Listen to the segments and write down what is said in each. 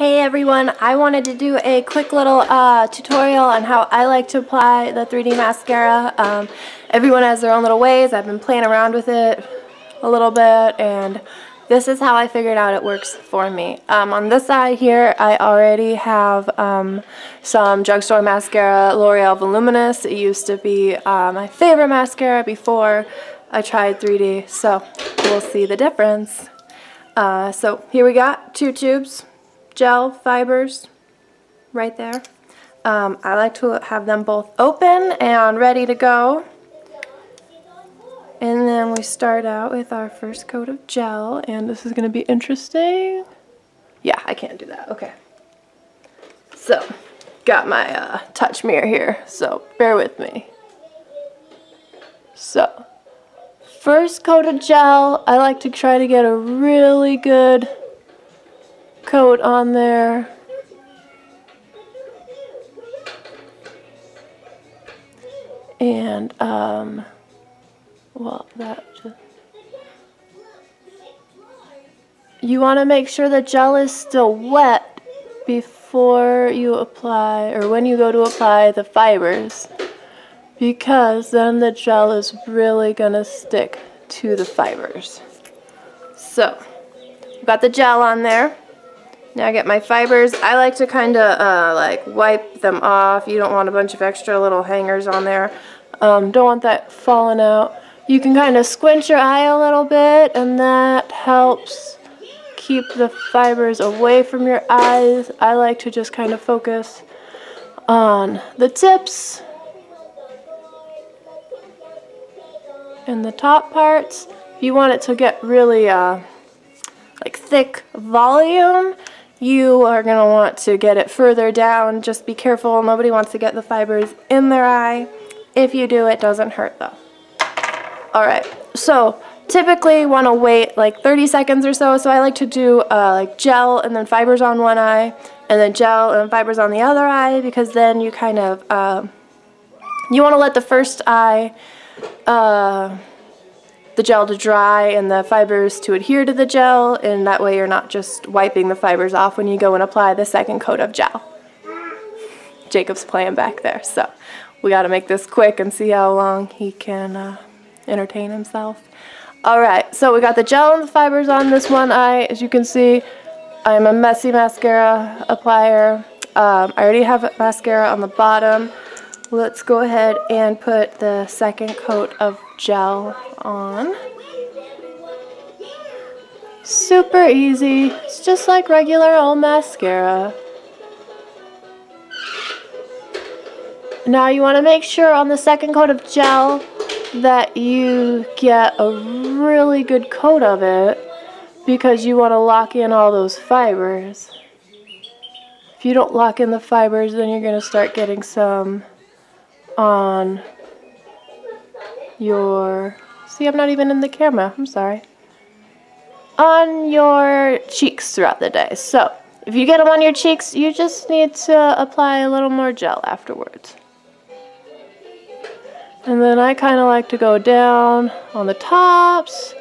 Hey everyone, I wanted to do a quick little uh, tutorial on how I like to apply the 3D mascara. Um, everyone has their own little ways. I've been playing around with it a little bit and this is how I figured out it works for me. Um, on this side here, I already have um, some drugstore mascara, L'Oreal Voluminous. It used to be uh, my favorite mascara before I tried 3D, so we'll see the difference. Uh, so here we got two tubes gel fibers right there. Um, I like to have them both open and ready to go. And then we start out with our first coat of gel, and this is going to be interesting. Yeah, I can't do that. Okay. So, got my uh, touch mirror here, so bear with me. So, first coat of gel, I like to try to get a really good coat on there. And, um, well, that just... You want to make sure the gel is still wet before you apply, or when you go to apply the fibers, because then the gel is really going to stick to the fibers. So, got the gel on there. Now I get my fibers. I like to kind of uh, like wipe them off. You don't want a bunch of extra little hangers on there. Um, don't want that falling out. You can kind of squint your eye a little bit and that helps keep the fibers away from your eyes. I like to just kind of focus on the tips and the top parts. If you want it to get really uh, like thick volume, you are going to want to get it further down. Just be careful. Nobody wants to get the fibers in their eye. If you do, it doesn't hurt though. Alright, so typically want to wait like 30 seconds or so. So I like to do uh, like gel and then fibers on one eye and then gel and fibers on the other eye because then you kind of, uh, you want to let the first eye uh, the gel to dry and the fibers to adhere to the gel and that way you're not just wiping the fibers off when you go and apply the second coat of gel. Jacob's playing back there so we got to make this quick and see how long he can uh, entertain himself. Alright, so we got the gel and the fibers on this one eye. As you can see, I'm a messy mascara applier. Um, I already have mascara on the bottom. Let's go ahead and put the second coat of gel on. Super easy. It's just like regular old mascara. Now you want to make sure on the second coat of gel that you get a really good coat of it because you want to lock in all those fibers. If you don't lock in the fibers then you're going to start getting some on your, see I'm not even in the camera, I'm sorry, on your cheeks throughout the day. So if you get them on your cheeks, you just need to apply a little more gel afterwards. And then I kind of like to go down on the tops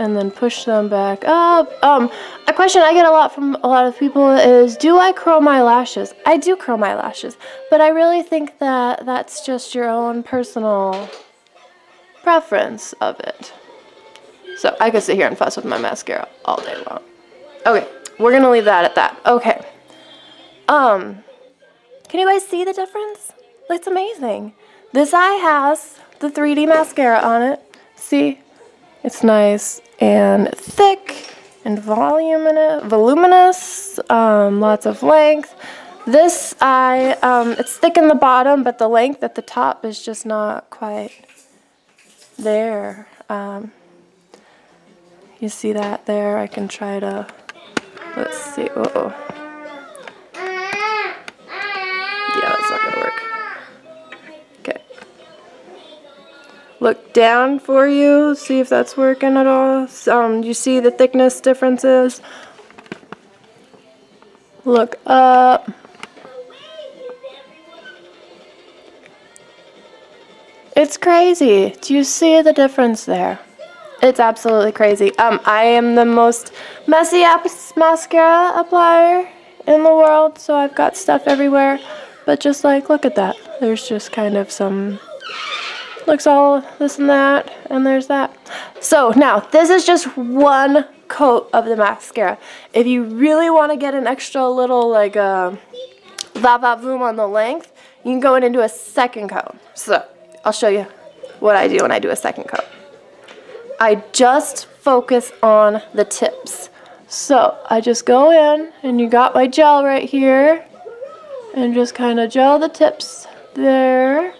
and then push them back up. Um, a question I get a lot from a lot of people is, do I curl my lashes? I do curl my lashes, but I really think that that's just your own personal preference of it. So I could sit here and fuss with my mascara all day long. Okay, we're gonna leave that at that. Okay. Um, can you guys see the difference? It's amazing. This eye has the 3D mascara on it. See? It's nice and thick and voluminous, voluminous, um, lots of length. This eye, um, it's thick in the bottom, but the length at the top is just not quite there. Um, you see that there? I can try to, let's see, uh oh Yeah, that's not gonna work. Okay. Look down for you, see if that's working at all. Um, you see the thickness differences? Look up. It's crazy. Do you see the difference there? It's absolutely crazy. Um, I am the most messy mascara applier in the world, so I've got stuff everywhere. But just like, look at that. There's just kind of some, looks all this and that, and there's that. So now, this is just one coat of the mascara. If you really want to get an extra little like uh, va va voom on the length, you can go in and do a second coat. So I'll show you what I do when I do a second coat. I just focus on the tips. So I just go in and you got my gel right here and just kind of gel the tips there.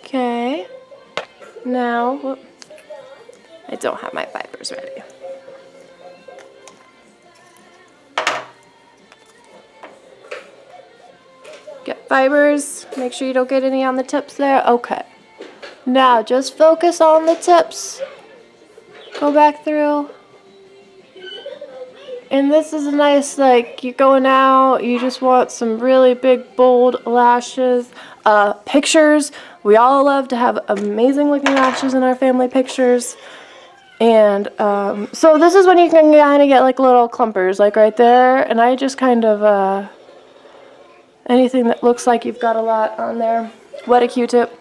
Okay. Now, I don't have my fibers ready. Fibers. Make sure you don't get any on the tips there. Okay. Now, just focus on the tips. Go back through. And this is a nice, like, you're going out, you just want some really big, bold lashes. Uh, pictures. We all love to have amazing looking lashes in our family pictures. And um, so this is when you can kind of get like little clumpers, like right there. And I just kind of, uh, anything that looks like you've got a lot on there, wet a Q-tip.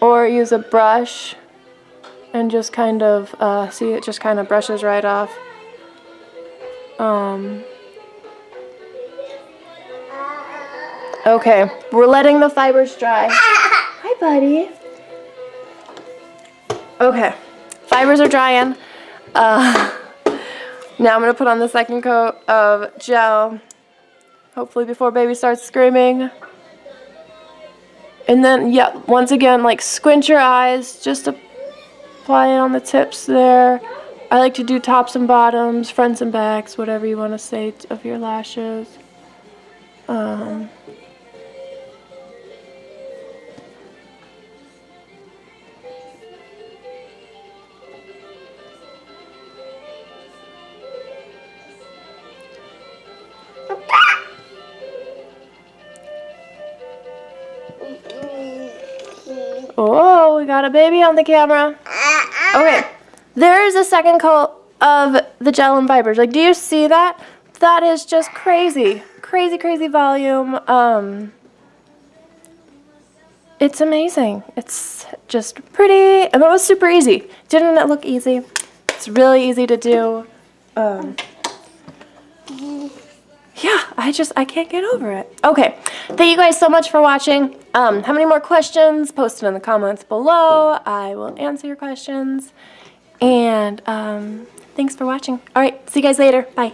Or use a brush and just kind of, uh, see it just kind of brushes right off. Um, okay, we're letting the fibers dry. Hi, buddy. Okay, fibers are drying. Uh, now I'm going to put on the second coat of gel, hopefully before baby starts screaming. And then, yeah, once again, like squint your eyes, just apply it on the tips there. I like to do tops and bottoms, fronts and backs, whatever you want to say of your lashes. Um, Oh, we got a baby on the camera. Okay, there is a second coat of the gel and fibers. Like, do you see that? That is just crazy. Crazy, crazy volume. Um, it's amazing. It's just pretty. And it was super easy. Didn't it look easy? It's really easy to do. Um, yeah, I just, I can't get over it. Okay, thank you guys so much for watching. Um, have any more questions? Post it in the comments below. I will answer your questions. And um, thanks for watching. All right, see you guys later. Bye.